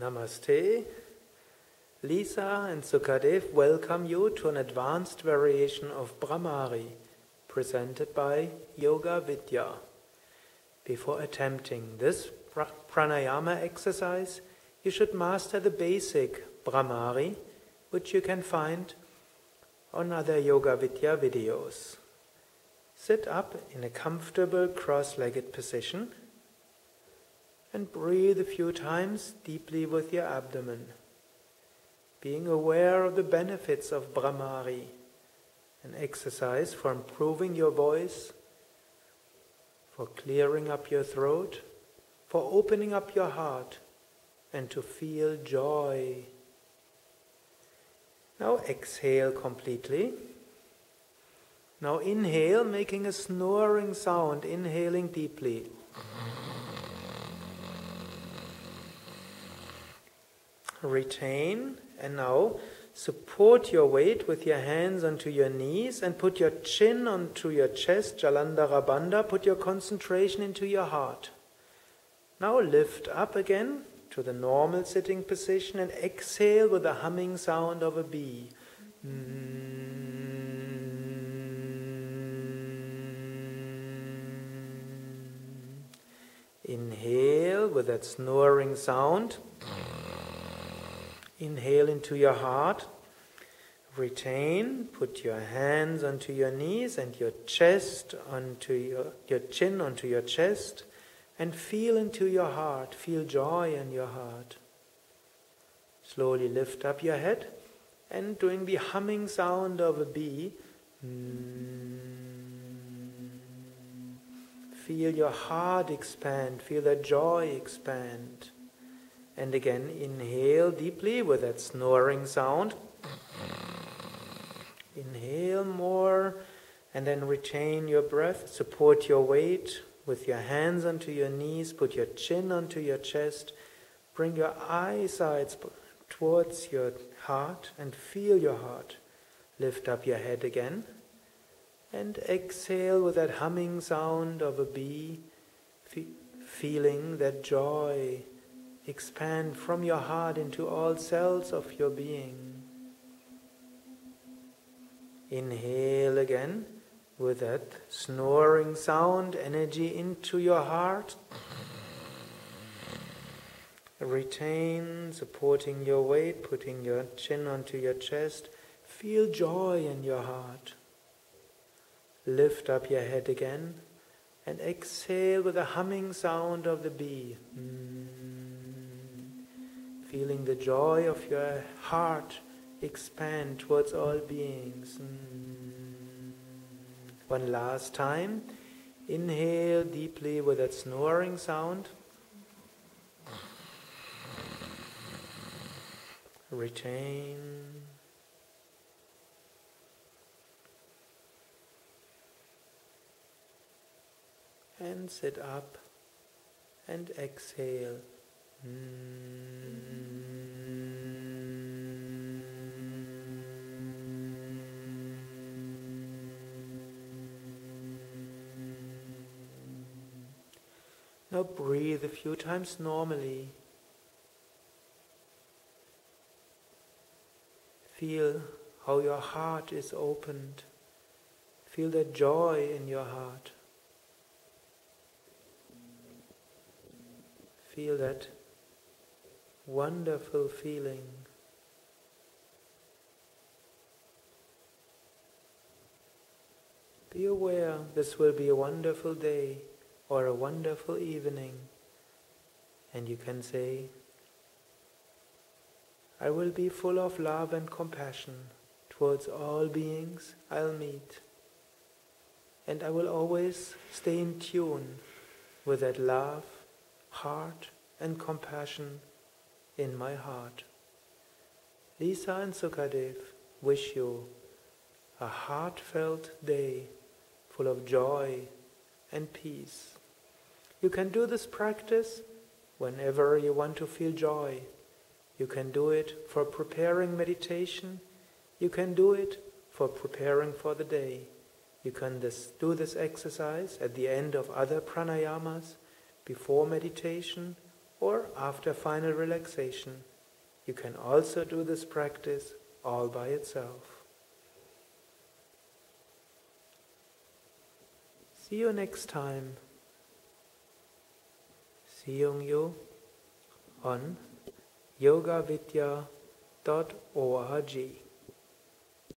Namaste. Lisa and Sukadev welcome you to an advanced variation of Bhramari presented by Yoga Vidya. Before attempting this pranayama exercise, you should master the basic Bhramari, which you can find on other Yoga Vidya videos. Sit up in a comfortable cross legged position and breathe a few times deeply with your abdomen, being aware of the benefits of Bhramari, an exercise for improving your voice, for clearing up your throat, for opening up your heart, and to feel joy. Now exhale completely. Now inhale, making a snoring sound, inhaling deeply. Retain, and now support your weight with your hands onto your knees and put your chin onto your chest, Jalandhara Bandha, put your concentration into your heart. Now lift up again to the normal sitting position and exhale with the humming sound of a bee. Inhale with that snoring sound. Inhale into your heart. Retain. Put your hands onto your knees and your chest onto your, your chin onto your chest. And feel into your heart. Feel joy in your heart. Slowly lift up your head and doing the humming sound of a bee. Feel your heart expand. Feel that joy expand. And again, inhale deeply with that snoring sound. Inhale more, and then retain your breath. Support your weight with your hands onto your knees. Put your chin onto your chest. Bring your eyesides towards your heart and feel your heart. Lift up your head again. And exhale with that humming sound of a bee, feeling that joy expand from your heart into all cells of your being. Inhale again with that snoring sound, energy into your heart. Retain, supporting your weight, putting your chin onto your chest. Feel joy in your heart. Lift up your head again and exhale with the humming sound of the bee. Mm feeling the joy of your heart expand towards all beings. Mm. One last time. Inhale deeply with that snoring sound. Retain. And sit up and exhale. Now breathe a few times normally. Feel how your heart is opened. Feel the joy in your heart. Feel that wonderful feeling. Be aware this will be a wonderful day or a wonderful evening, and you can say, I will be full of love and compassion towards all beings I'll meet, and I will always stay in tune with that love, heart, and compassion in my heart. Lisa and Sukadev wish you a heartfelt day full of joy and peace. You can do this practice whenever you want to feel joy. You can do it for preparing meditation. You can do it for preparing for the day. You can this, do this exercise at the end of other pranayamas, before meditation, or after final relaxation. You can also do this practice all by itself. See you next time. Seeing you on yogavidya.org.